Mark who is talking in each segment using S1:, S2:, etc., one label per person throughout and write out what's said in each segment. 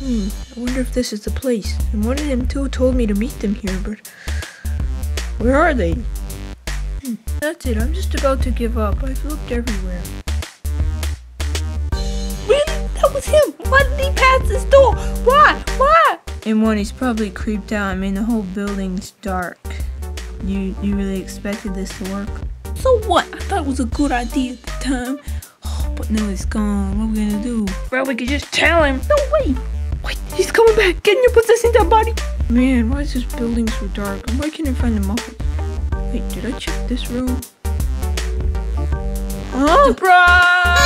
S1: Hmm, I wonder if this is the place. And one of them two told me to meet them here, but where are they? Hmm, that's it. I'm just about to give up. I've looked everywhere.
S2: Really? That was him. Why did he pass this door? Why? Why?
S1: And one, he's probably creeped out. I mean, the whole building's dark. You you really expected this to work?
S2: So what? I thought it was a good idea at the time.
S1: Oh, but now he's gone. What are we gonna do?
S2: Well, we could just tell him. No way. Wait, he's coming back. Can you possessing that body?
S1: Man, why is this building so dark? And why can't I find the muffin? Wait, did I check this room?
S2: Oh! Surprise!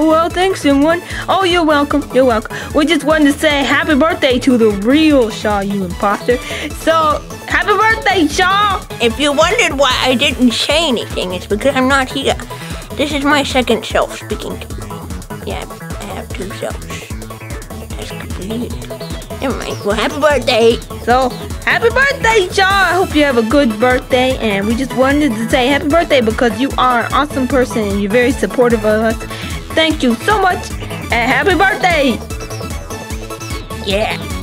S1: Well, thanks, someone. Oh, you're welcome. You're welcome. We just wanted to say happy birthday to the real Shaw, you imposter. So, happy birthday, Shaw!
S3: If you wondered why I didn't say anything, it's because I'm not here. This is my second self speaking to you. Yeah, I have two selves. That's confusing. Never mind. Well, happy birthday.
S1: So, happy birthday, Shaw! I hope you have a good birthday. And we just wanted to say happy birthday because you are an awesome person and you're very supportive of us. Thank you so much and happy birthday!
S3: Yeah.